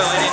Hey.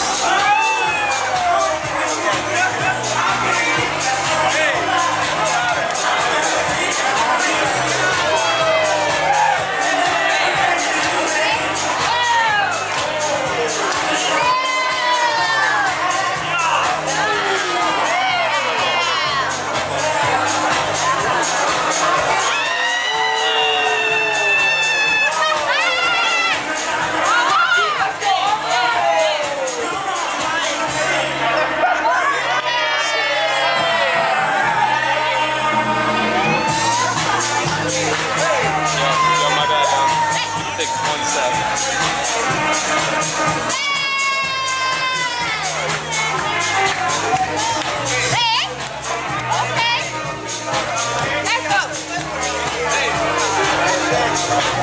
Yes.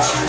I just